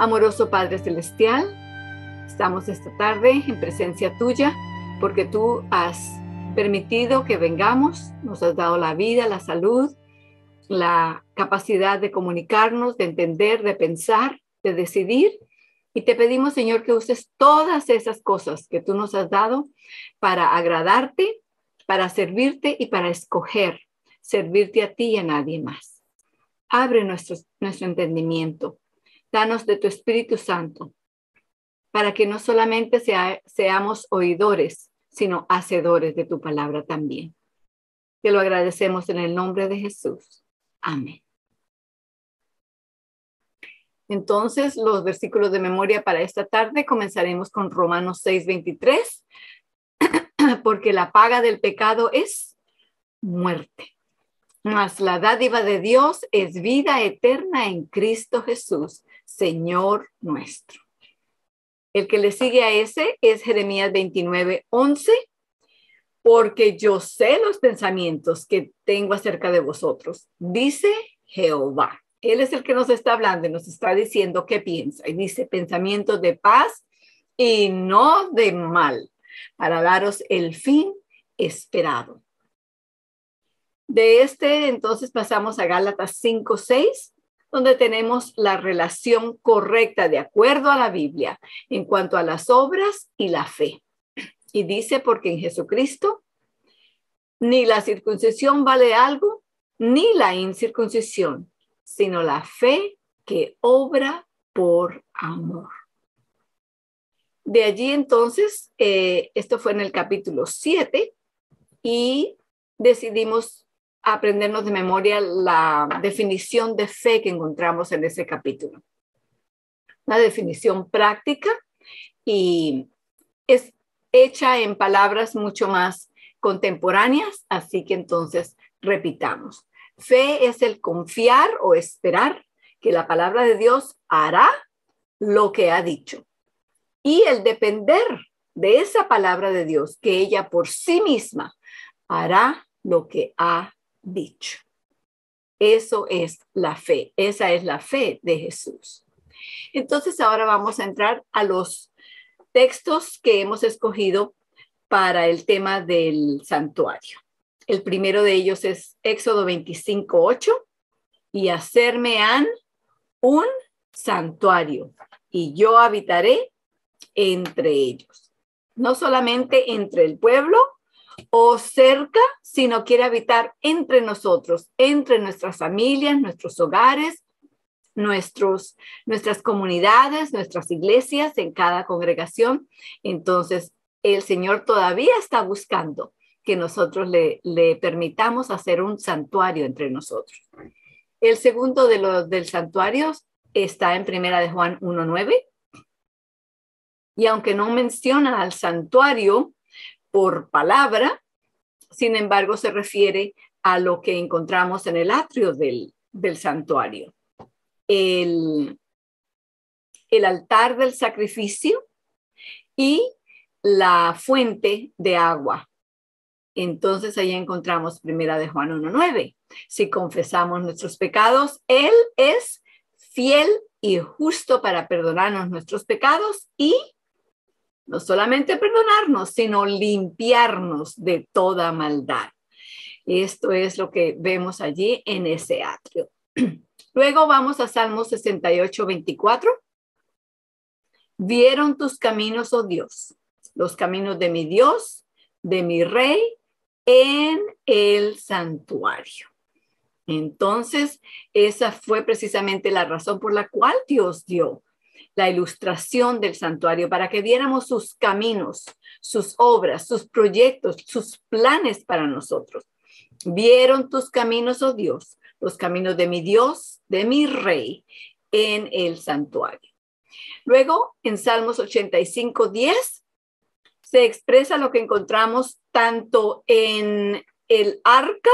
Amoroso Padre Celestial, estamos esta tarde en presencia tuya porque tú has permitido que vengamos, nos has dado la vida, la salud, la capacidad de comunicarnos, de entender, de pensar, de decidir. Y te pedimos, Señor, que uses todas esas cosas que tú nos has dado para agradarte, para servirte y para escoger servirte a ti y a nadie más. Abre nuestro, nuestro entendimiento. Danos de tu Espíritu Santo para que no solamente seamos oidores, sino hacedores de tu palabra también. Te lo agradecemos en el nombre de Jesús. Amén. Entonces, los versículos de memoria para esta tarde comenzaremos con Romanos 6:23, porque la paga del pecado es muerte, mas la dádiva de Dios es vida eterna en Cristo Jesús, Señor nuestro. El que le sigue a ese es Jeremías 29, 11, porque yo sé los pensamientos que tengo acerca de vosotros, dice Jehová. Él es el que nos está hablando y nos está diciendo qué piensa. Y dice pensamientos de paz y no de mal, para daros el fin esperado. De este entonces pasamos a Gálatas 5, 6, donde tenemos la relación correcta de acuerdo a la Biblia en cuanto a las obras y la fe. Y dice, porque en Jesucristo ni la circuncisión vale algo, ni la incircuncisión, sino la fe que obra por amor. De allí entonces, eh, esto fue en el capítulo 7 y decidimos aprendernos de memoria la definición de fe que encontramos en ese capítulo. Una definición práctica y es hecha en palabras mucho más contemporáneas, así que entonces repitamos. Fe es el confiar o esperar que la palabra de Dios hará lo que ha dicho y el depender de esa palabra de Dios, que ella por sí misma hará lo que ha dicho. Eso es la fe, esa es la fe de Jesús. Entonces ahora vamos a entrar a los textos que hemos escogido para el tema del santuario. El primero de ellos es Éxodo 25, 8, y hacerme han un santuario, y yo habitaré entre ellos. No solamente entre el pueblo, o cerca, sino quiere habitar entre nosotros, entre nuestras familias, nuestros hogares, nuestros, nuestras comunidades, nuestras iglesias, en cada congregación. Entonces, el Señor todavía está buscando que nosotros le, le permitamos hacer un santuario entre nosotros. El segundo de los del santuario está en Primera de Juan 1.9. Y aunque no menciona al santuario, por palabra, sin embargo se refiere a lo que encontramos en el atrio del, santuario. El, el altar del sacrificio y la fuente de agua. Entonces ahí encontramos primera de Juan 1.9. Si confesamos nuestros pecados, Él es fiel y justo para perdonarnos nuestros pecados y no solamente perdonarnos, sino limpiarnos de toda maldad. Esto es lo que vemos allí en ese atrio. Luego vamos a Salmo 68, 24. Vieron tus caminos, oh Dios, los caminos de mi Dios, de mi Rey, en el santuario. Entonces, esa fue precisamente la razón por la cual Dios dio la ilustración del santuario para que viéramos sus caminos, sus obras, sus proyectos, sus planes para nosotros. Vieron tus caminos, oh Dios, los caminos de mi Dios, de mi Rey, en el santuario. Luego, en Salmos 85, 10, se expresa lo que encontramos tanto en el arca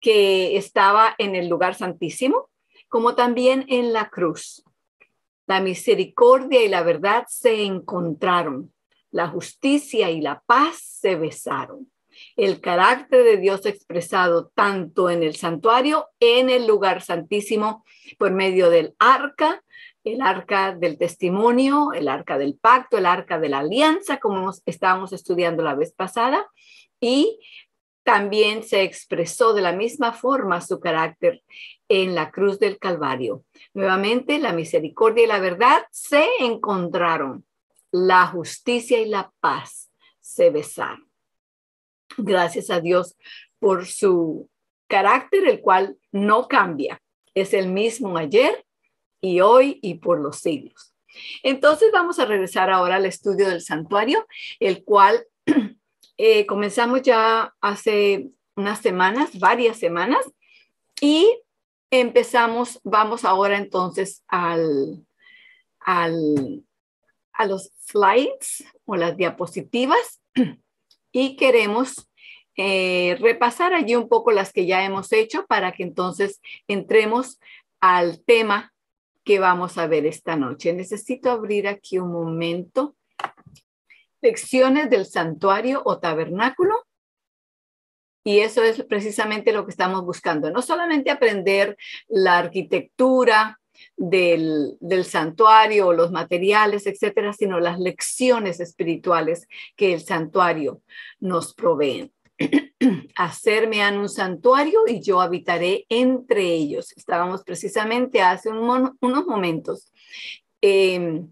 que estaba en el lugar santísimo, como también en la cruz. La misericordia y la verdad se encontraron. La justicia y la paz se besaron. El carácter de Dios expresado tanto en el santuario, en el lugar santísimo, por medio del arca, el arca del testimonio, el arca del pacto, el arca de la alianza, como estábamos estudiando la vez pasada, y también se expresó de la misma forma su carácter en la cruz del Calvario. Nuevamente, la misericordia y la verdad se encontraron, la justicia y la paz se besaron. Gracias a Dios por su carácter, el cual no cambia. Es el mismo ayer y hoy y por los siglos. Entonces vamos a regresar ahora al estudio del santuario, el cual eh, comenzamos ya hace unas semanas, varias semanas, y empezamos, vamos ahora entonces al, al, a los slides o las diapositivas y queremos eh, repasar allí un poco las que ya hemos hecho para que entonces entremos al tema que vamos a ver esta noche. Necesito abrir aquí un momento. Lecciones del santuario o tabernáculo. Y eso es precisamente lo que estamos buscando. No solamente aprender la arquitectura del, del santuario o los materiales, etcétera, sino las lecciones espirituales que el santuario nos provee. hacerme a un santuario y yo habitaré entre ellos. Estábamos precisamente hace unos momentos em,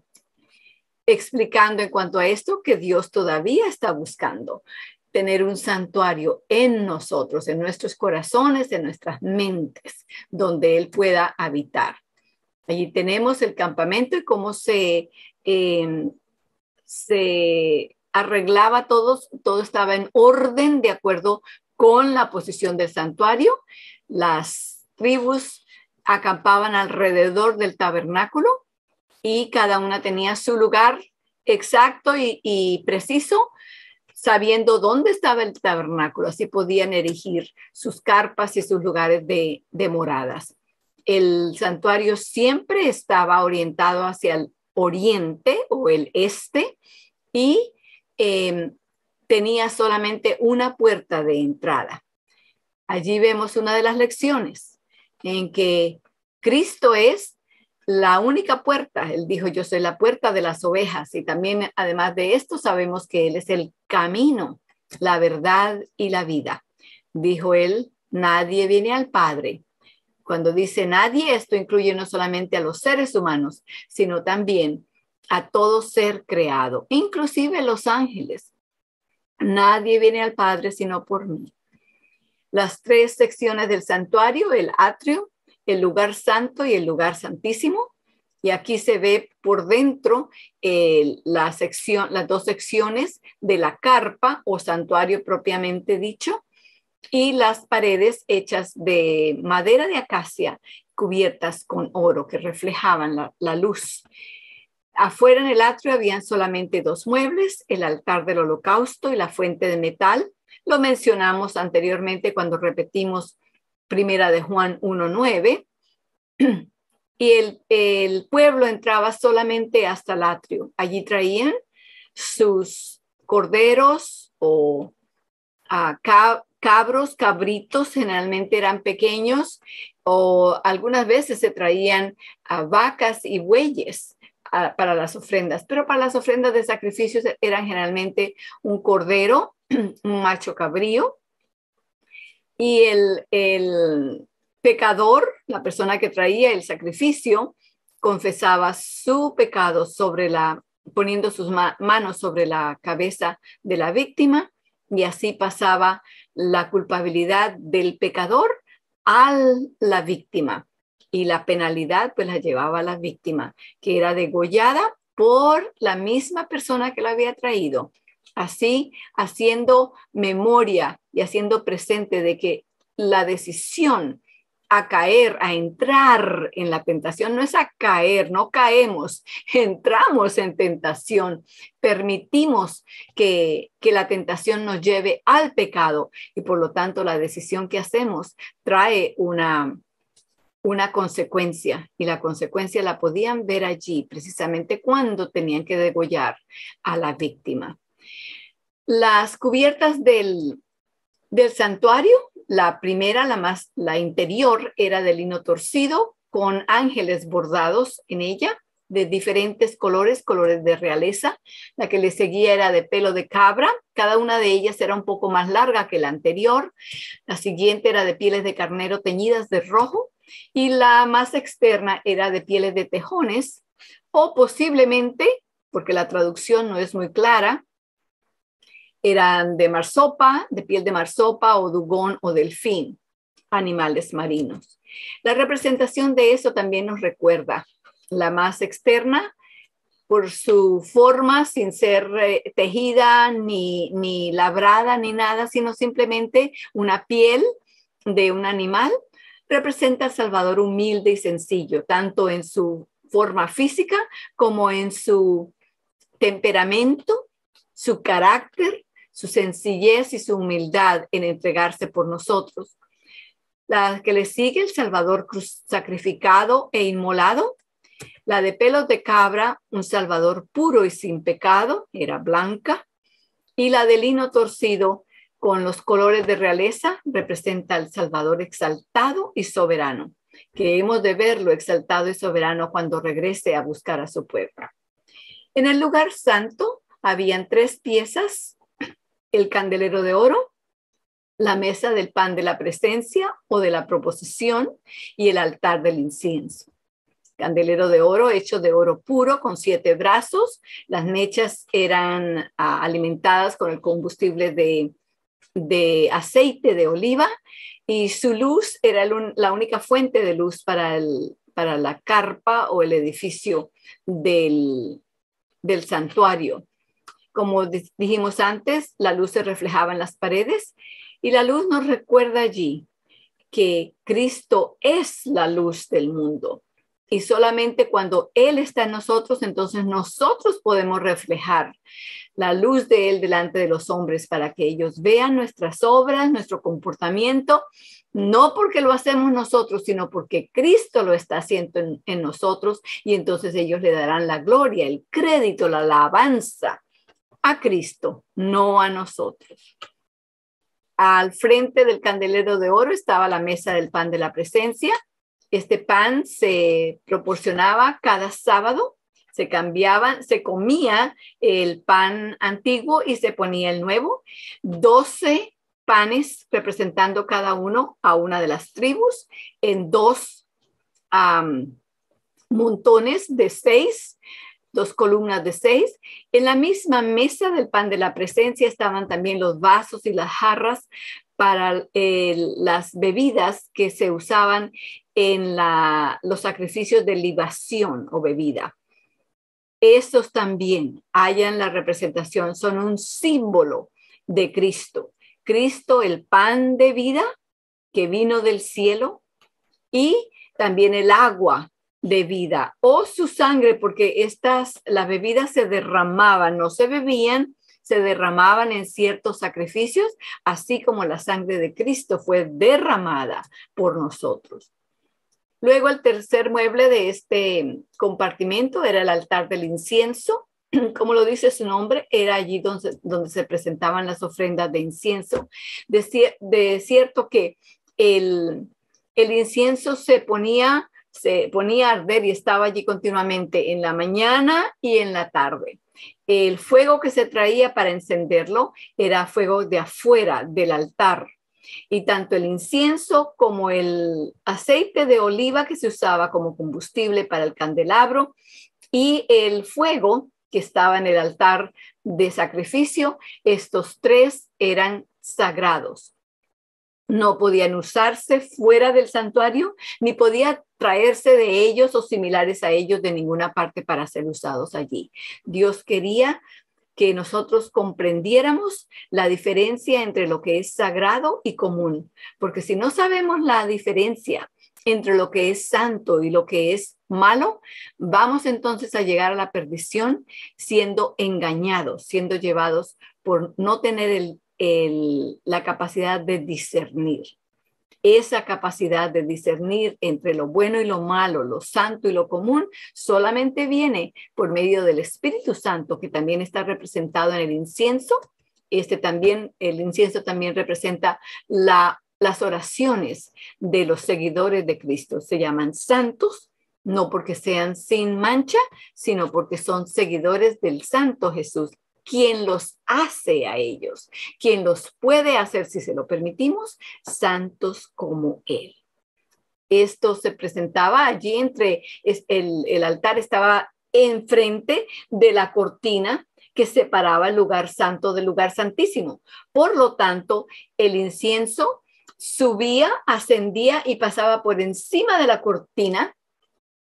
explicando en cuanto a esto que Dios todavía está buscando tener un santuario en nosotros, en nuestros corazones, en nuestras mentes, donde Él pueda habitar. Allí tenemos el campamento y cómo se, em, se arreglaba todo, todo estaba en orden de acuerdo con la posición del santuario. Las tribus acampaban alrededor del tabernáculo y cada una tenía su lugar exacto y, preciso, sabiendo dónde estaba el tabernáculo. Así podían erigir sus carpas y sus lugares de, moradas. El santuario siempre estaba orientado hacia el oriente o el este y Em, tenía solamente una puerta de entrada. Allí vemos una de las lecciones en que Cristo es la única puerta. Él dijo, yo soy la puerta de las ovejas. Y también, además de esto, sabemos que Él es el camino, la verdad y la vida. Dijo Él, nadie viene al Padre. Cuando dice nadie, esto incluye no solamente a los seres humanos, sino también a todo ser creado, inclusive los ángeles. Nadie viene al Padre sino por mí. Las tres secciones del santuario, el atrio, el lugar santo y el lugar santísimo. Y aquí se ve por dentro la sección, las dos secciones de la carpa o santuario propiamente dicho y las paredes hechas de madera de acacia cubiertas con oro que reflejaban la, la luz. Afuera en el atrio habían solamente dos muebles, el altar del holocausto y la fuente de metal. Lo mencionamos anteriormente cuando repetimos primera de Juan 1.9. Y el, pueblo entraba solamente hasta el atrio. Allí traían sus corderos o uh, cabros, cabritos, generalmente eran pequeños, o algunas veces se traían uh, vacas y bueyes para las ofrendas, pero para las ofrendas de sacrificios eran generalmente un cordero, un macho cabrío, y el, el pecador, la persona que traía el sacrificio, confesaba su pecado sobre la, poniendo sus manos sobre la cabeza de la víctima, y así pasaba la culpabilidad del pecador a la víctima y la penalidad pues la llevaba a la víctima, que era degollada por la misma persona que la había traído. Así, haciendo memoria y haciendo presente de que la decisión a caer, a entrar en la tentación, no es a caer, no caemos, entramos en tentación, permitimos que, que la tentación nos lleve al pecado y por lo tanto la decisión que hacemos trae una, una consecuencia y la consecuencia la podían ver allí precisamente cuando tenían que degollar a la víctima. Las cubiertas del, santuario, la primera, la más, la interior, era de lino torcido con ángeles bordados en ella de diferentes colores, colores de realeza. La que le seguía era de pelo de cabra. Cada una de ellas era un poco más larga que la anterior. La siguiente era de pieles de carnero teñidas de rojo. Y la más externa era de pieles de tejones o posiblemente, porque la traducción no es muy clara, eran de marsopa, de piel de marsopa o dugón o delfín, animales marinos. La representación de eso también nos recuerda la más externa, por su forma, sin ser eh, tejida ni, ni labrada ni nada, sino simplemente una piel de un animal, representa al Salvador humilde y sencillo, tanto en su forma física como en su temperamento, su carácter, su sencillez y su humildad en entregarse por nosotros. La que le sigue, el Salvador sacrificado e inmolado, la de pelos de cabra, un salvador puro y sin pecado, era blanca. Y la de lino torcido, con los colores de realeza, representa al Salvador exaltado y soberano, que hemos de verlo exaltado y soberano cuando regrese a buscar a su pueblo. En el lugar santo habían tres piezas, el candelero de oro, la mesa del pan de la presencia o de la proposición y el altar del incienso candelero de oro hecho de oro puro con siete brazos. Las mechas eran ah, alimentadas con el combustible de, aceite de oliva y su luz era la única fuente de luz para, el, para la carpa o el edificio del, del santuario. Como dijimos antes, la luz se reflejaba en las paredes y la luz nos recuerda allí que Cristo es la luz del mundo. Y solamente cuando Él está en nosotros, entonces nosotros podemos reflejar la luz de Él delante de los hombres para que ellos vean nuestras obras, nuestro comportamiento, no porque lo hacemos nosotros, sino porque Cristo lo está haciendo en, nosotros y entonces ellos le darán la gloria, el crédito, la alabanza a Cristo, no a nosotros. Al frente del candelero de oro estaba la mesa del pan de la presencia este pan se proporcionaba cada sábado, se cambiaba, se comía el pan antiguo y se ponía el nuevo. Doce panes representando cada uno a una de las tribus en dos montones de seis, dos columnas de seis. En la misma mesa del pan de la presencia estaban también los vasos y las jarras para las bebidas que se usaban en los sacrificios de libación o bebida. Estos también hayan la representación, son un símbolo de Cristo. Cristo, el pan de vida que vino del cielo y también el agua de vida o su sangre, porque estas, las bebidas se derramaban, no se bebían, se derramaban en ciertos sacrificios, así como la sangre de Cristo fue derramada por nosotros. Luego el tercer mueble de este compartimento era el altar del incienso. Como lo dice su nombre, era allí donde, donde se presentaban las ofrendas de incienso. De, de cierto que el, el incienso se ponía, se ponía a arder y estaba allí continuamente en la mañana y en la tarde. El fuego que se traía para encenderlo era fuego de afuera del altar, y tanto el incienso como el aceite de oliva que se usaba como combustible para el candelabro y el fuego que estaba en el altar de sacrificio, estos tres eran sagrados. No podían usarse fuera del santuario, ni podía traerse de ellos o similares a ellos de ninguna parte para ser usados allí. Dios quería que nosotros comprendiéramos la diferencia entre lo que es sagrado y común, porque si no sabemos la diferencia entre lo que es santo y lo que es malo, vamos entonces a llegar a la perdición siendo engañados, siendo llevados por no tener la capacidad de discernir esa capacidad de discernir entre lo bueno y lo malo, lo santo y lo común, solamente viene por medio del Espíritu Santo, que también está representado en el incienso. Este también, el incienso también representa la, las oraciones de los seguidores de Cristo. Se llaman santos, no porque sean sin mancha, sino porque son seguidores del Santo Jesús, quien los hace a ellos, quien los puede hacer, si se lo permitimos, santos como Él. Esto se presentaba allí entre, el, el altar estaba enfrente de la cortina que separaba el lugar santo del lugar santísimo. Por lo tanto, el incienso subía, ascendía y pasaba por encima de la cortina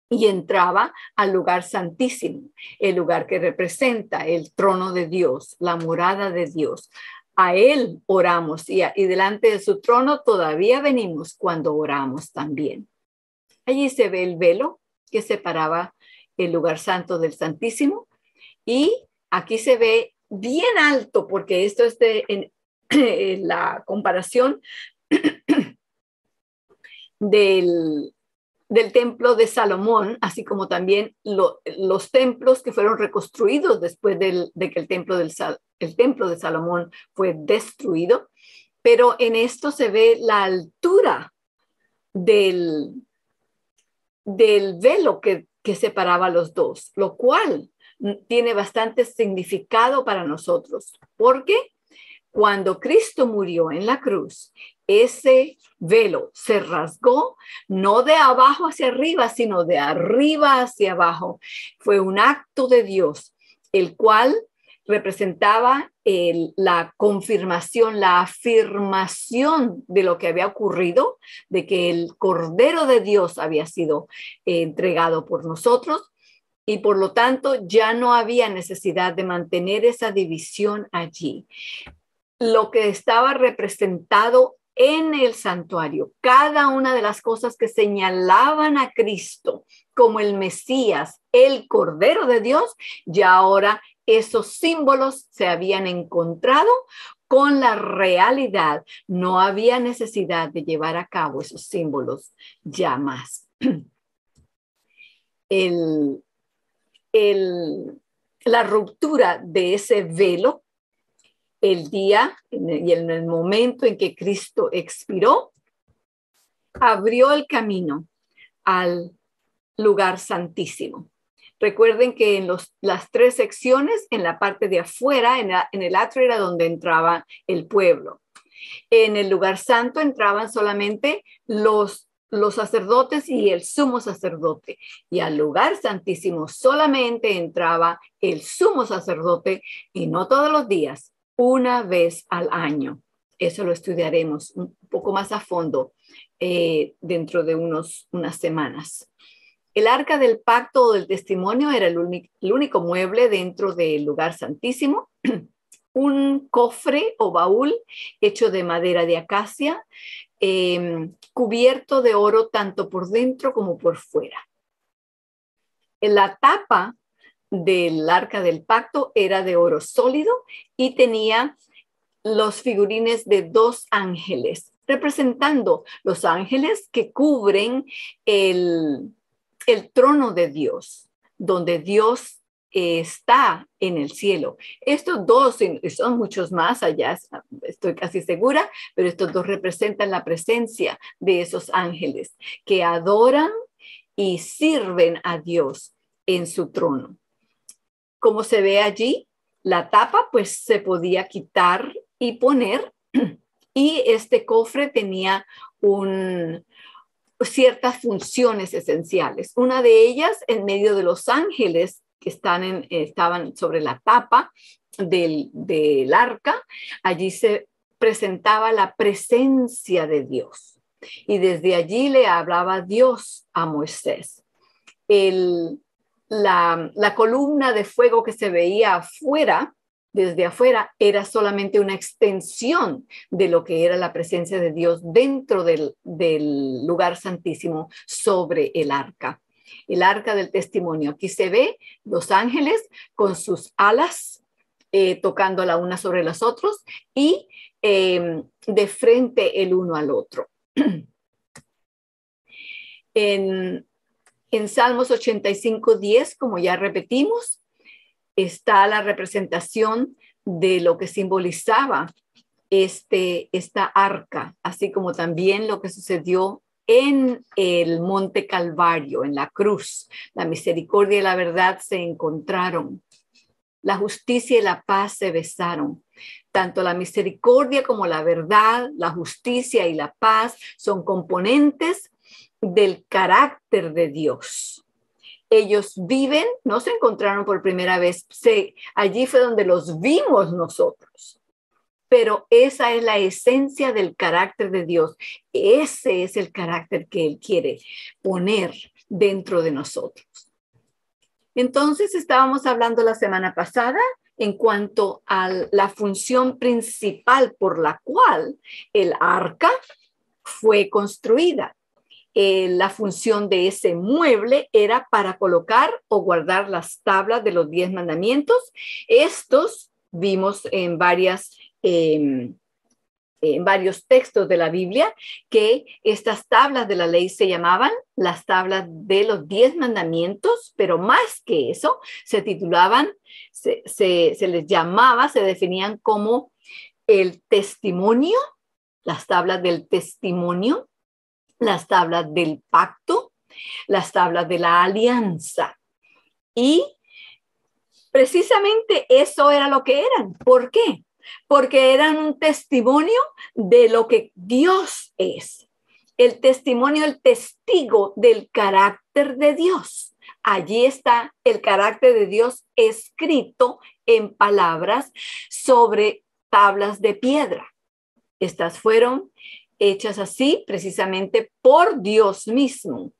y entraba al lugar santísimo, el lugar que representa el trono de Dios, la morada de Dios. A Él oramos y, y delante de su trono todavía venimos cuando oramos también. Allí se ve el velo que separaba el lugar santo del santísimo y aquí se ve bien alto porque esto es de en, la comparación del, del templo de Salomón, así como también los templos que fueron reconstruidos después de que el templo, del, el templo de Salomón fue destruido. Pero en esto se ve la altura del, del velo que, que separaba los dos, lo cual tiene bastante significado para nosotros, porque cuando Cristo murió en la cruz, ese velo se rasgó, no de abajo hacia arriba, sino de arriba hacia abajo. Fue un acto de Dios, el cual representaba la confirmación, la afirmación de lo que había ocurrido, de que el Cordero de Dios había sido eh, entregado por nosotros y por lo tanto ya no había necesidad de mantener esa división allí. Lo que estaba representado en el santuario, cada una de las cosas que señalaban a Cristo como el Mesías, el Cordero de Dios, ya ahora esos símbolos se habían encontrado con la realidad. No había necesidad de llevar a cabo esos símbolos ya más. El, la ruptura de ese velo el día y en el momento en que Cristo expiró, abrió el camino al lugar santísimo. Recuerden que en los, las tres secciones, en la parte de afuera, en, el atrio era donde entraba el pueblo. En el lugar santo entraban solamente los los sacerdotes y el sumo sacerdote. Y al lugar santísimo solamente entraba el sumo sacerdote y no todos los días, una vez al año. Eso lo estudiaremos un poco más a fondo eh, dentro de unos, unas semanas. El arca del pacto o del testimonio era el, único mueble dentro del lugar santísimo. un cofre o baúl hecho de madera de acacia Em, cubierto de oro tanto por dentro como por fuera. En la tapa del arca del pacto era de oro sólido y tenía los figurines de dos ángeles, representando los ángeles que cubren el, el trono de Dios, donde Dios está en el cielo. Estos dos son muchos más allá, estoy casi segura, pero estos dos representan la presencia de esos ángeles que adoran y sirven a Dios en su trono. Como se ve allí, la tapa pues se podía quitar y poner y este cofre tenía ciertas funciones esenciales. Una de ellas, en medio de los ángeles, que estaban sobre la tapa del, del arca, allí se presentaba la presencia de Dios. Y desde allí le hablaba Dios a Moisés. El, la, columna de fuego que se veía afuera, desde afuera, era solamente una extensión de lo que era la presencia de Dios dentro del, del lugar santísimo sobre el arca el arca del testimonio. Aquí se ve los ángeles con sus alas eh, tocando la una sobre las otras y em, de frente el uno al otro. en, en Salmos 85, 10, como ya repetimos, está la representación de lo que simbolizaba este, esta arca, así como también lo que sucedió en el monte Calvario, en la cruz. La misericordia y la verdad se encontraron. La justicia y la paz se besaron. Tanto la misericordia como la verdad, la justicia y la paz son componentes del carácter de Dios. Ellos viven, no se encontraron por primera vez, allí fue donde los vimos nosotros. Pero esa es la esencia del carácter de Dios. Ese es el carácter que Él quiere poner dentro de nosotros. Entonces, estábamos hablando la semana pasada en cuanto a la función principal por la cual el arca fue construida. Eh, la función de ese mueble era para colocar o guardar las tablas de los diez mandamientos. Estos vimos en varias em, en varios textos de la Biblia que estas tablas de la ley se llamaban las tablas de los diez mandamientos, pero más que eso, se titulaban, se, se les llamaba, se definían como el testimonio, las tablas del testimonio, las tablas del pacto, las tablas de la alianza. Y precisamente eso era lo que eran. ¿Por qué? porque eran un testimonio de lo que Dios es. El testimonio, el testigo del carácter de Dios. Allí está el carácter de Dios escrito en palabras sobre tablas de piedra. Estas fueron hechas así precisamente por Dios mismo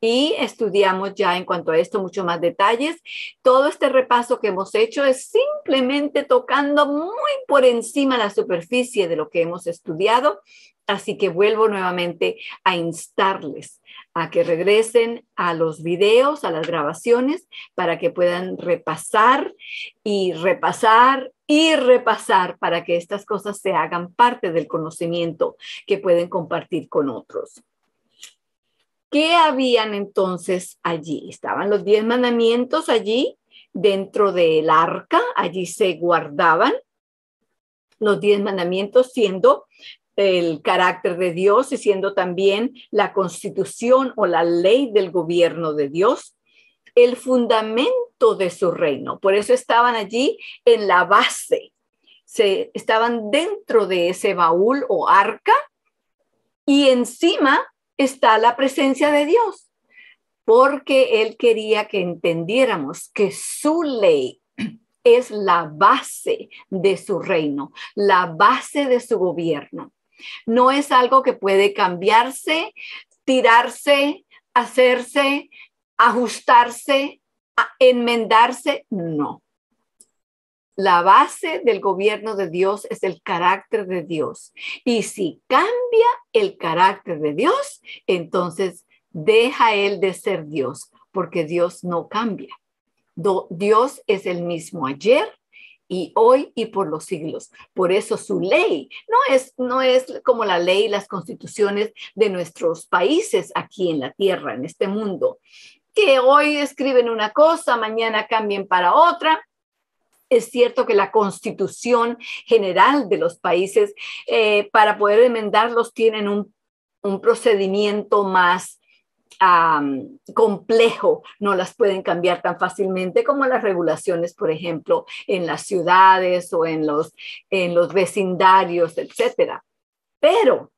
y estudiamos ya en cuanto a esto mucho más detalles. Todo este repaso que hemos hecho es simplemente tocando muy por encima la superficie de lo que hemos estudiado. Así que vuelvo nuevamente a instarles a que regresen a los videos, a las grabaciones, para que puedan repasar y repasar y repasar para que estas cosas se hagan parte del conocimiento que pueden compartir con otros. ¿Qué habían entonces allí? Estaban los diez mandamientos allí dentro del arca, allí se guardaban los diez mandamientos siendo el carácter de Dios y siendo también la constitución o la ley del gobierno de Dios, el fundamento de su reino. Por eso estaban allí en la base, se estaban dentro de ese baúl o arca y encima está la presencia de Dios, porque Él quería que entendiéramos que su ley es la base de su reino, la base de su gobierno. No es algo que puede cambiarse, tirarse, hacerse, ajustarse, enmendarse, no. La base del gobierno de Dios es el carácter de Dios. Y si cambia el carácter de Dios, entonces deja él de ser Dios, porque Dios no cambia. Dios es el mismo ayer y hoy y por los siglos. Por eso su ley no es, no es como la ley, las constituciones de nuestros países aquí en la tierra, en este mundo, que hoy escriben una cosa, mañana cambien para otra es cierto que la constitución general de los países, eh, para poder enmendarlos, tienen un, procedimiento más complejo, no las pueden cambiar tan fácilmente como las regulaciones, por ejemplo, en las ciudades o en los, en los vecindarios, etcétera. Pero,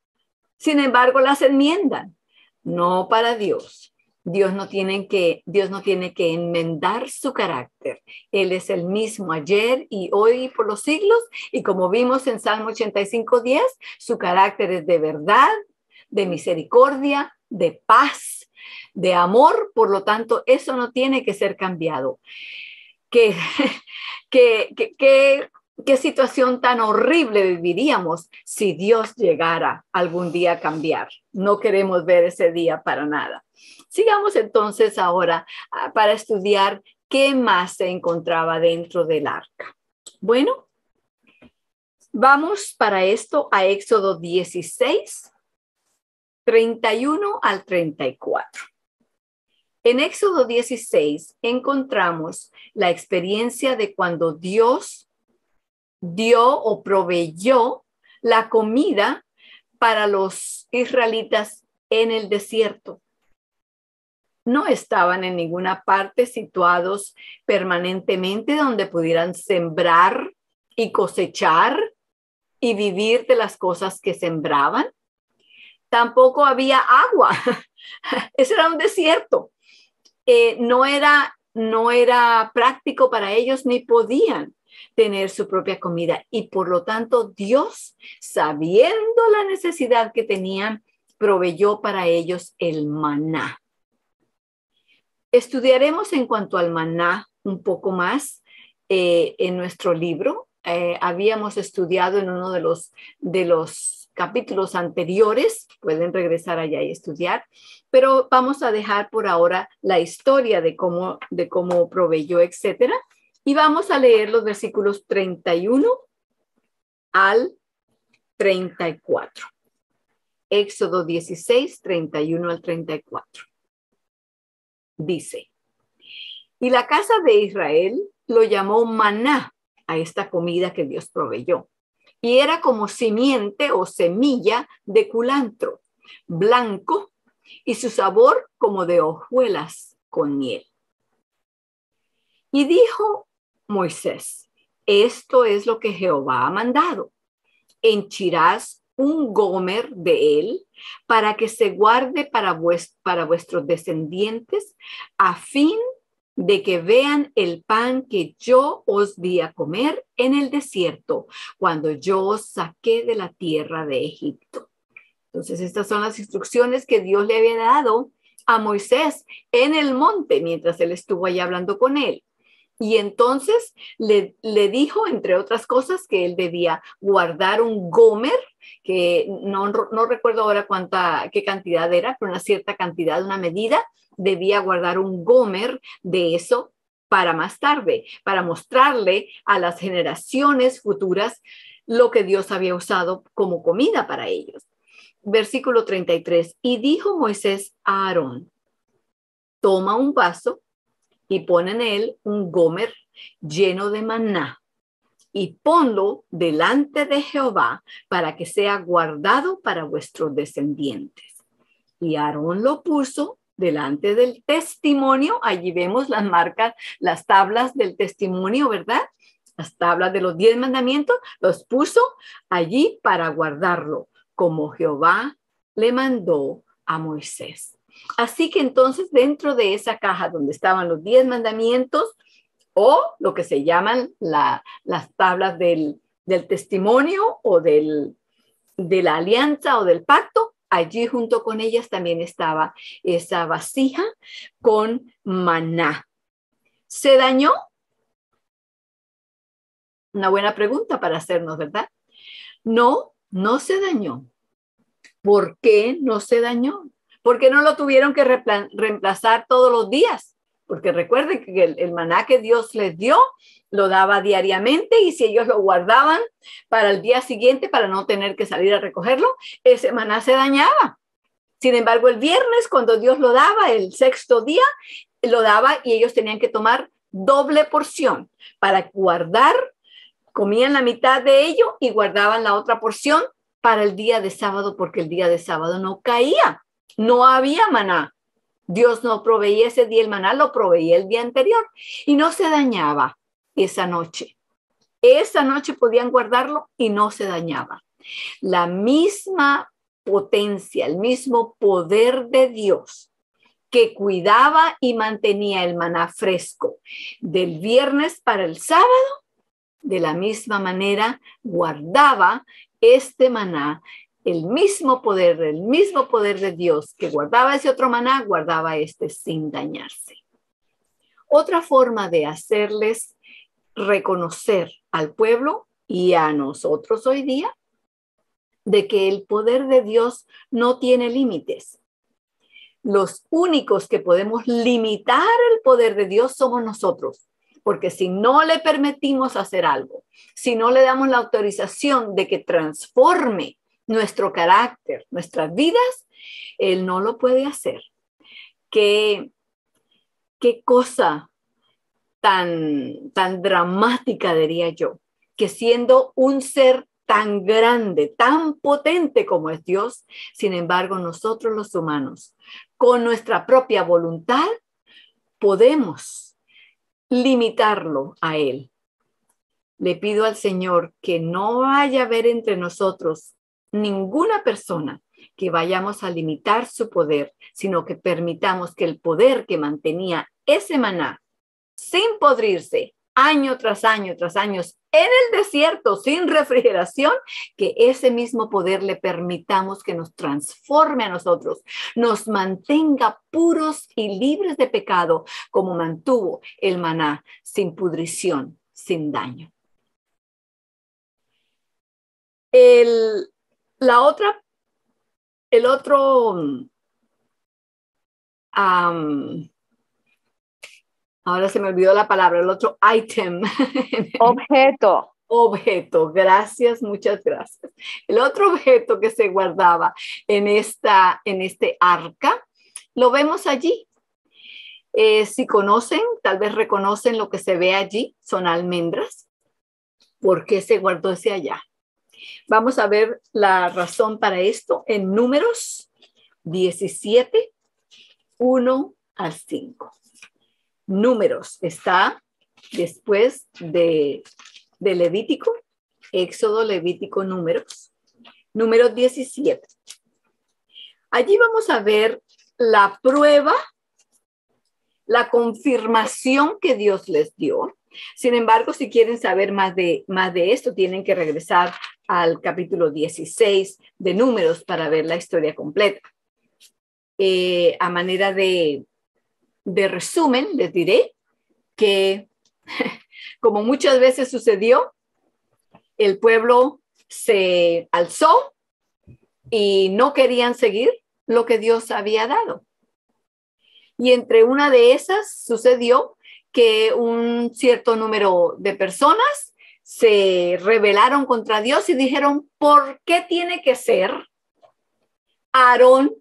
sin embargo, las enmiendan, no para Dios. Dios no, tiene que, Dios no tiene que enmendar su carácter. Él es el mismo ayer y hoy por los siglos. Y como vimos en Salmo 85, 10, su carácter es de verdad, de misericordia, de paz, de amor. Por lo tanto, eso no tiene que ser cambiado. Que, que, qué situación tan horrible viviríamos si Dios llegara algún día a cambiar. No queremos ver ese día para nada. Sigamos entonces ahora ah, para estudiar qué más se encontraba dentro del arca. Bueno, vamos para esto a Éxodo 16, 31 al 34. En Éxodo 16 encontramos la experiencia de cuando Dios dio o proveyó la comida para los israelitas en el desierto. No estaban en ninguna parte situados permanentemente donde pudieran sembrar y cosechar y vivir de las cosas que sembraban. Tampoco había agua. Ese era un desierto. Eh, no, era, no era práctico para ellos ni podían tener su propia comida. Y por lo tanto, Dios, sabiendo la necesidad que tenían, proveyó para ellos el maná. Estudiaremos en cuanto al maná un poco más eh, en nuestro libro. Eh, habíamos estudiado en uno de los, de los capítulos anteriores, pueden regresar allá y estudiar, pero vamos a dejar por ahora la historia de cómo, de cómo proveyó, etcétera. Y vamos a leer los versículos 31 al 34. Éxodo 16, 31 al 34. Dice, y la casa de Israel lo llamó maná a esta comida que Dios proveyó. Y era como simiente o semilla de culantro, blanco, y su sabor como de hojuelas con miel. Y dijo Moisés, esto es lo que Jehová ha mandado. Enchirás un gomer de él para que se guarde para, para vuestros descendientes a fin de que vean el pan que yo os di a comer en el desierto cuando yo os saqué de la tierra de Egipto. Entonces, estas son las instrucciones que Dios le había dado a Moisés en el monte mientras él estuvo ahí hablando con él. Y entonces le, le, dijo, entre otras cosas, que él debía guardar un gomer, que no, no recuerdo ahora cuánta, qué cantidad era, pero una cierta cantidad, una medida, debía guardar un gomer de eso para más tarde, para mostrarle a las generaciones futuras lo que Dios había usado como comida para ellos. Versículo 33. Y dijo Moisés a Aarón, toma un vaso y pon en él un gomer lleno de maná y ponlo delante de Jehová para que sea guardado para vuestros descendientes. Y Aarón lo puso delante del testimonio. Allí vemos las marcas, las tablas del testimonio, ¿verdad? Las tablas de los diez mandamientos, los puso allí para guardarlo, como Jehová le mandó a Moisés. Así que entonces dentro de esa caja donde estaban los diez mandamientos o lo que se llaman las tablas del, testimonio o del, de la alianza o del pacto, allí junto con ellas también estaba esa vasija con maná. ¿Se dañó? Una buena pregunta para hacernos, ¿verdad? No, no se dañó. ¿Por qué no se dañó? Porque no lo tuvieron que reemplazar todos los días? Porque recuerden que el, maná que Dios les dio lo daba diariamente y si ellos lo guardaban para el día siguiente para no tener que salir a recogerlo, ese maná se dañaba. Sin embargo, el viernes, cuando Dios lo daba, el sexto día, lo daba y ellos tenían que tomar doble porción para guardar, comían la mitad de ello y guardaban la otra porción para el día de sábado, porque el día de sábado no caía, no había maná. Dios no proveía ese día el maná, lo proveía el día anterior y no se dañaba esa noche. Esa noche podían guardarlo y no se dañaba. La misma potencia, el mismo poder de Dios que cuidaba y mantenía el maná fresco del viernes para el sábado, de la misma manera guardaba este maná el mismo poder, el mismo poder de Dios que guardaba ese otro maná, guardaba este sin dañarse. Otra forma de hacerles reconocer al pueblo y a nosotros hoy día de que el poder de Dios no tiene límites. Los únicos que podemos limitar el poder de Dios somos nosotros, porque si no le permitimos hacer algo, si no le damos la autorización de que transforme nuestro carácter, nuestras vidas, Él no lo puede hacer. Qué, qué cosa tan, tan dramática, diría yo, que siendo un ser tan grande, tan potente como es Dios. Sin embargo, nosotros los humanos, con nuestra propia voluntad, podemos limitarlo a Él. Le pido al Señor que no vaya a entre nosotros ninguna persona que vayamos a limitar su poder, sino que permitamos que el poder que mantenía ese maná sin podrirse año tras año tras año en el desierto sin refrigeración, que ese mismo poder le permitamos que nos transforme a nosotros, nos mantenga puros y libres de pecado, como mantuvo el maná sin pudrición, sin daño. El, la otra, el otro ahora se me olvidó la palabra, el otro item. Objeto. Objeto, gracias, muchas gracias. El otro objeto que se guardaba en, esta, en este arca, lo vemos allí. Eh, si conocen, tal vez reconocen lo que se ve allí, son almendras. ¿Por qué se guardó ese allá? Vamos a ver la razón para esto en números 17, 1 al 5 números. Está después de, de Levítico, Éxodo, Levítico, números. Número 17. Allí vamos a ver la prueba, la confirmación que Dios les dio. Sin embargo, si quieren saber más de, más de esto, tienen que regresar al capítulo 16 de números para ver la historia completa. Eh, a manera de, de resumen, les diré que, como muchas veces sucedió, el pueblo se alzó y no querían seguir lo que Dios había dado. Y entre una de esas sucedió que un cierto número de personas se rebelaron contra Dios y dijeron, ¿por qué tiene que ser Aarón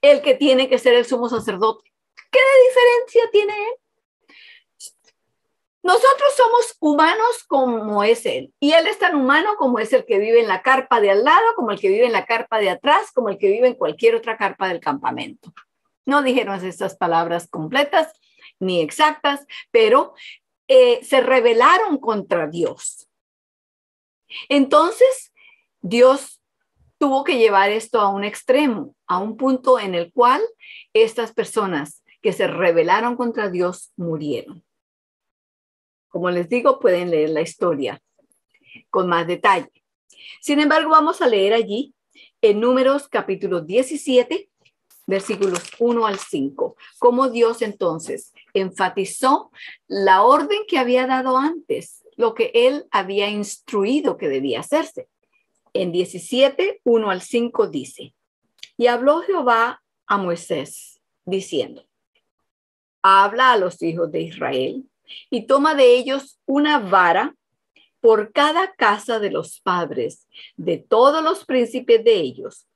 el que tiene que ser el sumo sacerdote? ¿Qué diferencia tiene él? Nosotros somos humanos como es él. Y él es tan humano como es el que vive en la carpa de al lado, como el que vive en la carpa de atrás, como el que vive en cualquier otra carpa del campamento. No dijeron estas palabras completas ni exactas, pero eh, se rebelaron contra Dios. Entonces, Dios tuvo que llevar esto a un extremo, a un punto en el cual estas personas que se rebelaron contra Dios murieron. Como les digo, pueden leer la historia con más detalle. Sin embargo, vamos a leer allí en Números capítulo 17, versículos 1 al 5, cómo Dios entonces enfatizó la orden que había dado antes, lo que él había instruido que debía hacerse. En 17, 1 al 5 dice, y habló Jehová a Moisés, diciendo, habla a los hijos de Israel y toma de ellos una vara por cada casa de los padres de todos los príncipes de ellos,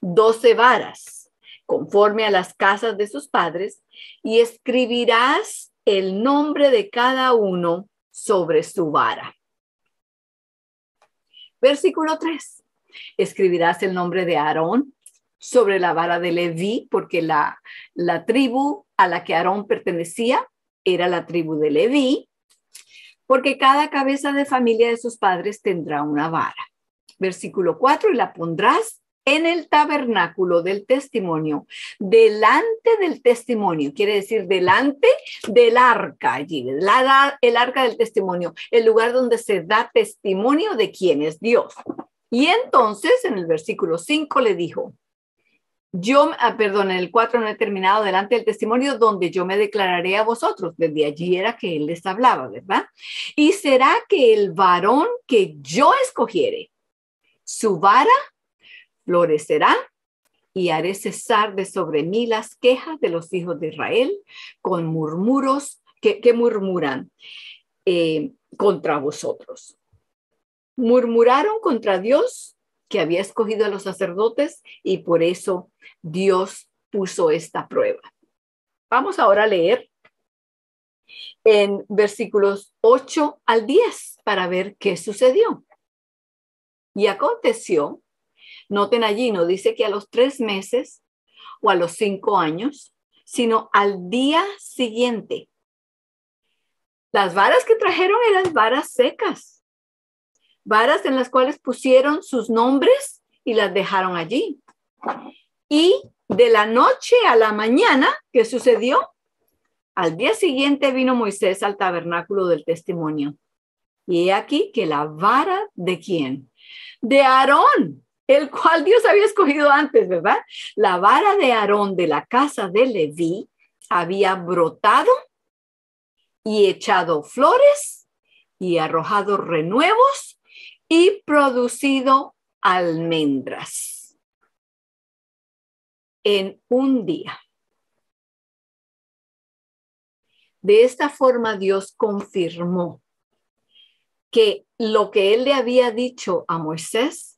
doce varas, conforme a las casas de sus padres, y escribirás el nombre de cada uno sobre su vara. Versículo 3. Escribirás el nombre de Aarón sobre la vara de Leví, porque la, la tribu a la que Aarón pertenecía era la tribu de Leví, porque cada cabeza de familia de sus padres tendrá una vara. Versículo 4, y la pondrás en el tabernáculo del testimonio, delante del testimonio, quiere decir delante del arca allí, el arca del testimonio, el lugar donde se da testimonio de quién es Dios. Y entonces en el versículo 5 le dijo, yo, ah, perdón, en el 4 no he terminado delante del testimonio donde yo me declararé a vosotros. Desde allí era que él les hablaba, ¿verdad? Y será que el varón que yo escogiere, su vara florecerá y haré cesar de sobre mí las quejas de los hijos de Israel con murmuros que, murmuran eh, contra vosotros. Murmuraron contra Dios que había escogido a los sacerdotes y por eso Dios puso esta prueba. Vamos ahora a leer en versículos 8 al 10 para ver qué sucedió. Y aconteció, noten allí, no dice que a los tres meses o a los cinco años, sino al día siguiente. Las varas que trajeron eran varas secas, varas en las cuales pusieron sus nombres y las dejaron allí. Y de la noche a la mañana, ¿qué sucedió? Al día siguiente vino Moisés al tabernáculo del testimonio. Y he aquí que la vara de quién? De Aarón, el cual Dios había escogido antes, ¿verdad? La vara de Aarón de la casa de Leví había brotado y echado flores y arrojado renuevos y producido almendras en un día. De esta forma Dios confirmó que lo que él le había dicho a Moisés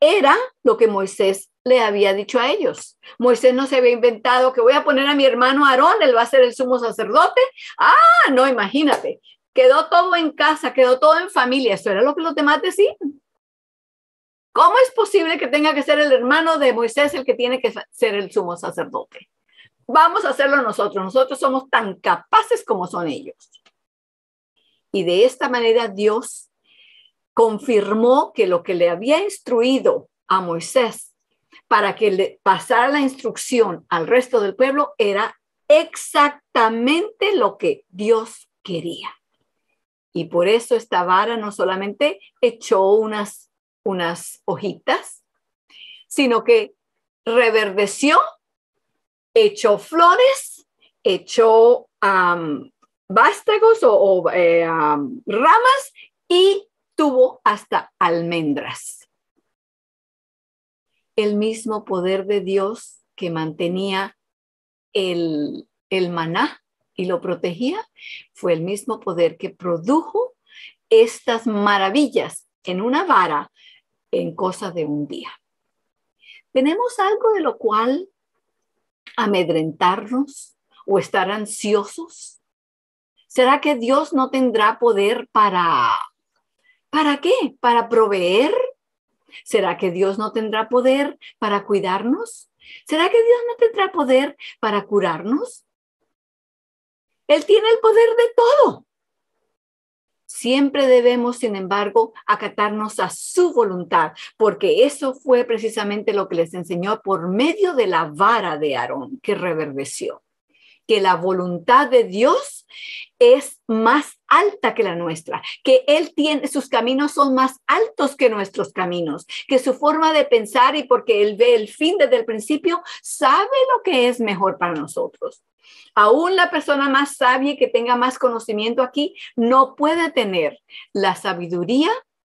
era lo que Moisés le había dicho a ellos. Moisés no se había inventado que voy a poner a mi hermano Aarón, él va a ser el sumo sacerdote. Ah, no, imagínate, quedó todo en casa, quedó todo en familia. Eso era lo que los demás decían. ¿Cómo es posible que tenga que ser el hermano de Moisés el que tiene que ser el sumo sacerdote? Vamos a hacerlo nosotros. Nosotros somos tan capaces como son ellos. Y de esta manera Dios confirmó que lo que le había instruido a Moisés para que le pasara la instrucción al resto del pueblo era exactamente lo que Dios quería. Y por eso esta vara no solamente echó unas, unas hojitas, sino que reverdeció echó flores, echó vástagos o, eh, ramas y tuvo hasta almendras. El mismo poder de Dios que mantenía el, el maná y lo protegía fue el mismo poder que produjo estas maravillas en una vara en cosa de un día. Tenemos algo de lo cual amedrentarnos o estar ansiosos? ¿Será que Dios no tendrá poder para... ¿Para qué? ¿Para proveer? ¿Será que Dios no tendrá poder para cuidarnos? ¿Será que Dios no tendrá poder para curarnos? Él tiene el poder de todo. Siempre debemos, sin embargo, acatarnos a su voluntad, porque eso fue precisamente lo que les enseñó por medio de la vara de Aarón que reverdeció, que la voluntad de Dios es más alta que la nuestra, que Él tiene, sus caminos son más altos que nuestros caminos, que su forma de pensar y porque Él ve el fin desde el principio, sabe lo que es mejor para nosotros. Aún la persona más sabia que tenga más conocimiento aquí no puede tener la sabiduría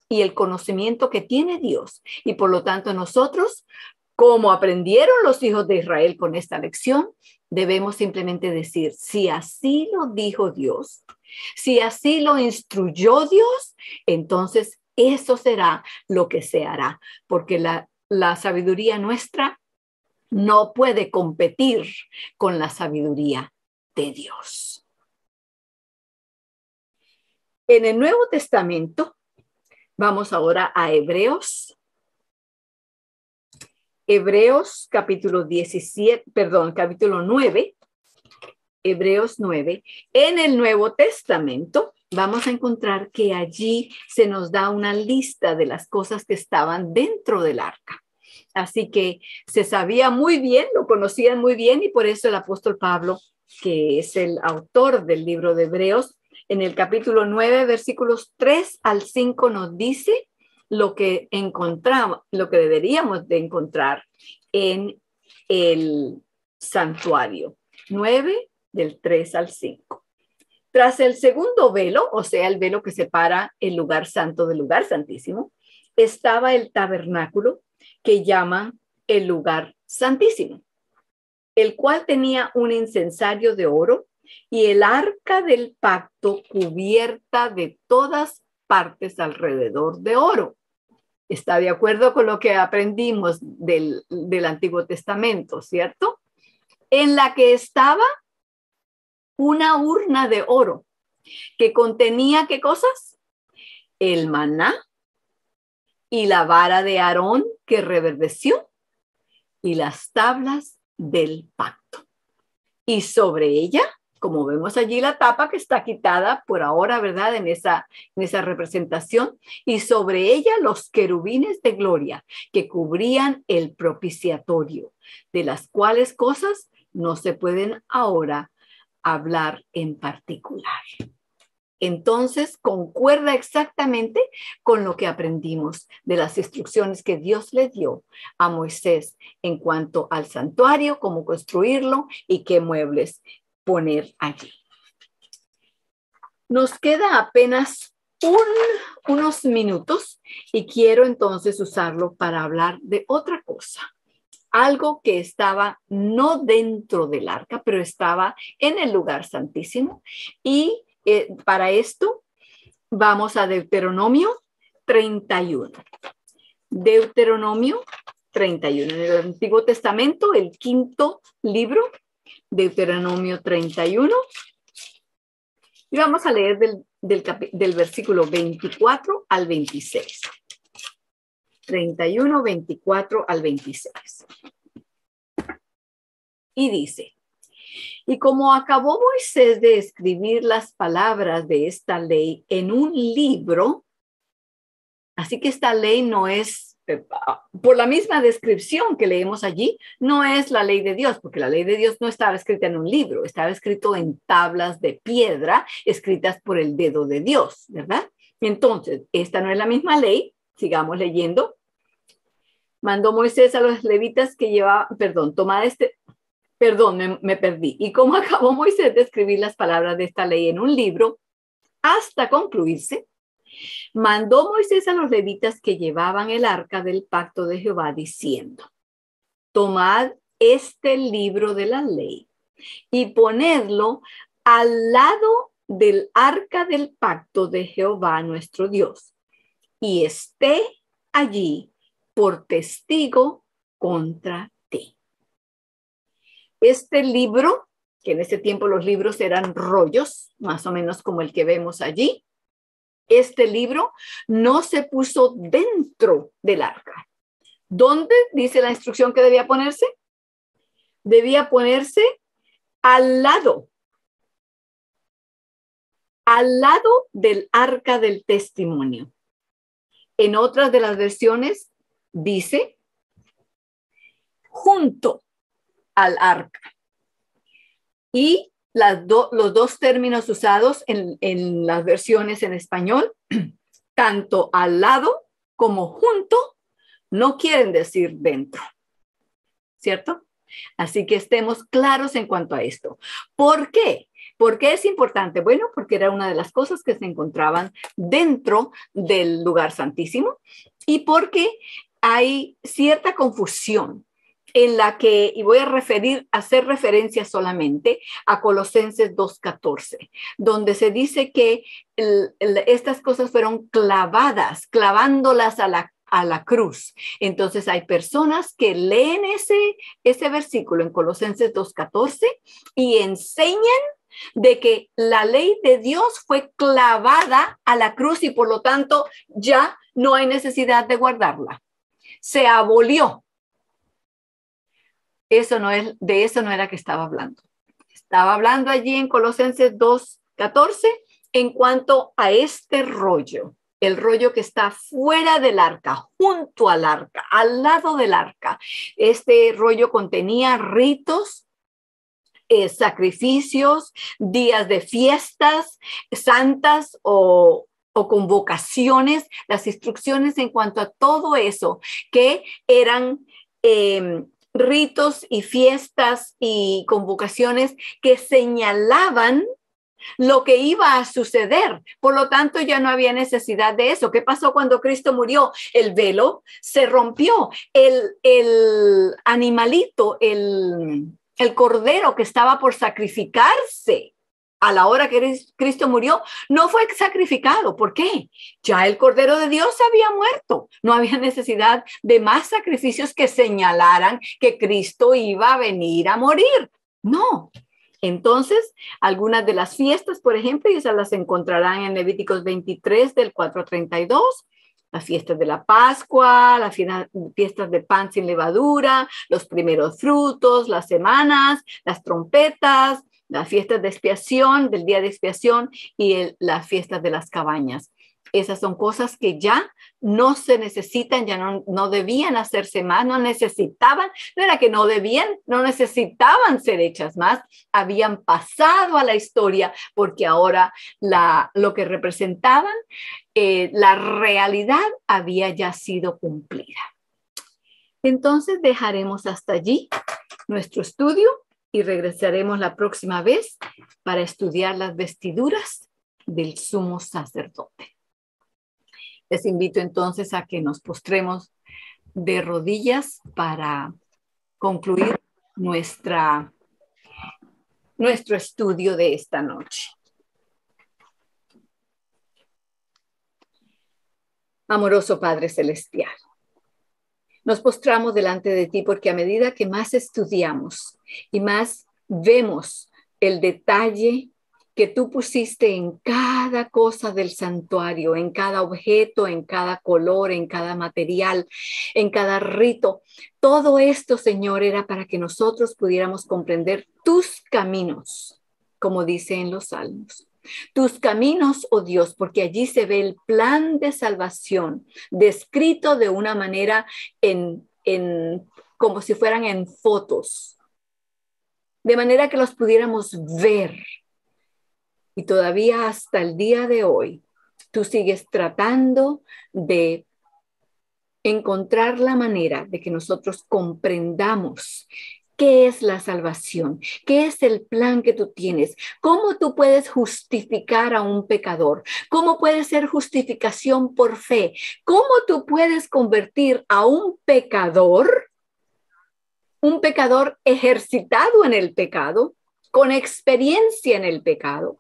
y el conocimiento que tiene Dios. Y por lo tanto nosotros, como aprendieron los hijos de Israel con esta lección, debemos simplemente decir, si así lo dijo Dios, si así lo instruyó Dios, entonces eso será lo que se hará, porque la, la sabiduría nuestra no puede competir con la sabiduría de Dios. En el Nuevo Testamento, vamos ahora a Hebreos. Hebreos capítulo 17, perdón, capítulo 9. Hebreos 9. En el Nuevo Testamento vamos a encontrar que allí se nos da una lista de las cosas que estaban dentro del arca. Así que se sabía muy bien, lo conocían muy bien y por eso el apóstol Pablo, que es el autor del libro de Hebreos, en el capítulo 9, versículos 3 al 5 nos dice lo que encontramos, lo que deberíamos de encontrar en el santuario. 9 del 3 al 5. Tras el segundo velo, o sea, el velo que separa el lugar santo del lugar santísimo, estaba el tabernáculo que llaman el lugar santísimo, el cual tenía un incensario de oro y el arca del pacto cubierta de todas partes alrededor de oro. Está de acuerdo con lo que aprendimos del, del Antiguo Testamento, ¿cierto? En la que estaba una urna de oro que contenía qué cosas? El maná, y la vara de Aarón que reverdeció y las tablas del pacto. Y sobre ella, como vemos allí la tapa que está quitada por ahora, ¿verdad? En esa, en esa representación. Y sobre ella los querubines de gloria que cubrían el propiciatorio, de las cuales cosas no se pueden ahora hablar en particular entonces concuerda exactamente con lo que aprendimos de las instrucciones que Dios le dio a Moisés en cuanto al santuario, cómo construirlo y qué muebles poner allí. Nos queda apenas unos minutos y quiero entonces usarlo para hablar de otra cosa algo que estaba no dentro del arca, pero estaba en el lugar santísimo y eh, para esto, vamos a Deuteronomio 31. Deuteronomio 31. En el Antiguo Testamento, el quinto libro, Deuteronomio 31. Y vamos a leer del, del versículo 24 al 26. 31, 24 al 26. Y dice, y como acabó Moisés de escribir las palabras de esta ley en un libro, así que esta ley no es, por la misma descripción que leemos allí, no es la ley de Dios, porque la ley de Dios no estaba escrita en un libro, estaba escrito en tablas de piedra escritas por el dedo de Dios, ¿verdad? Entonces, esta no es la misma ley, sigamos leyendo. Mandó Moisés a los levitas que llevaban, perdón, tomad este, perdón, me, perdí. Y cómo acabó Moisés de escribir las palabras de esta ley en un libro, hasta concluirse, mandó Moisés a los levitas que llevaban el arca del pacto de Jehová diciendo, tomad este libro de la ley y ponedlo al lado del arca del pacto de Jehová nuestro Dios y esté allí por testigo contra este libro, que en ese tiempo los libros eran rollos, más o menos como el que vemos allí, este libro no se puso dentro del arca. ¿Dónde dice la instrucción que debía ponerse? Debía ponerse al lado, al lado del arca del testimonio. En otras de las versiones dice junto al arca. Y los dos términos usados en, en las versiones en español, tanto al lado como junto, no quieren decir dentro. ¿Cierto? Así que estemos claros en cuanto a esto. ¿Por qué? ¿Por qué es importante? Bueno, porque era una de las cosas que se encontraban dentro del lugar santísimo y porque hay cierta confusión en la que, y voy a referir, hacer referencia solamente a Colosenses 2.14, donde se dice que estas cosas fueron clavadas, clavándolas a la a la cruz. Entonces hay personas que leen ese, ese versículo en Colosenses 2.14 y enseñan de que la ley de Dios fue clavada a la cruz y por lo tanto ya no hay necesidad de guardarla. Se abolió. Eso no es, de eso no era que estaba hablando. Estaba hablando allí en Colosenses 2.14 en cuanto a este rollo, el rollo que está fuera del arca, junto al arca, al lado del arca. Este rollo contenía ritos, eh, sacrificios, días de fiestas santas o, o convocaciones, las instrucciones en cuanto a todo eso que eran em, ritos y fiestas y convocaciones que señalaban lo que iba a suceder. Por lo tanto, ya no había necesidad de eso. ¿Qué pasó cuando Cristo murió? El velo se rompió. El, el animalito, el, el cordero que estaba por sacrificarse, a la hora que Cristo murió, no fue sacrificado. ¿Por qué? Ya el Cordero de Dios había muerto. No había necesidad de más sacrificios que señalaran que Cristo iba a venir a morir. No. Entonces, algunas de las fiestas, por ejemplo, y esas las encontrarán en Levíticos 23 del 432, las fiestas de la Pascua, las fiestas de pan sin levadura, los primeros frutos, las semanas, las trompetas, las fiestas de expiación, del día de expiación y las fiestas de las cabañas. Esas son cosas que ya no se necesitan, ya no, no, debían hacerse más, no necesitaban, no era que no debían, no necesitaban ser hechas más, habían pasado a la historia porque ahora la, lo que representaban, eh, la realidad había ya sido cumplida. Entonces dejaremos hasta allí nuestro estudio y regresaremos la próxima vez para estudiar las vestiduras del sumo sacerdote. Les invito entonces a que nos postremos de rodillas para concluir nuestra, nuestro estudio de esta noche. Amoroso Padre Celestial, nos postramos delante de ti porque a medida que más estudiamos y más vemos el detalle que tú pusiste en cada cosa del santuario, en cada objeto, en cada color, en cada material, en cada rito. Todo esto, Señor, era para que nosotros pudiéramos comprender tus caminos, como dice en los salmos. Tus caminos, oh Dios, porque allí se ve el plan de salvación descrito de una manera en, en como si fueran en fotos, de manera que los pudiéramos ver. Y todavía hasta el día de hoy, tú sigues tratando de encontrar la manera de que nosotros comprendamos qué es la salvación, qué es el plan que tú tienes, cómo tú puedes justificar a un pecador, cómo puede ser justificación por fe, cómo tú puedes convertir a un pecador, un pecador ejercitado en el pecado, con experiencia en el pecado,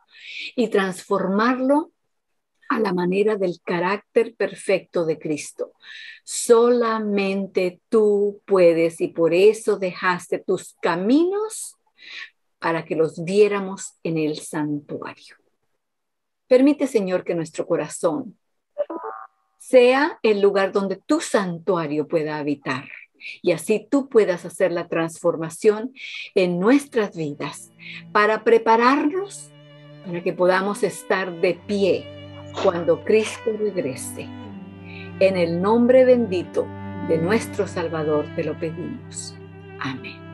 y transformarlo a la manera del carácter perfecto de Cristo. Solamente tú puedes y por eso dejaste tus caminos para que los viéramos en el santuario. Permite, Señor, que nuestro corazón sea el lugar donde tu santuario pueda habitar y así tú puedas hacer la transformación en nuestras vidas para prepararnos para que podamos estar de pie cuando Cristo regrese. En el nombre bendito de nuestro Salvador te lo pedimos. Amén.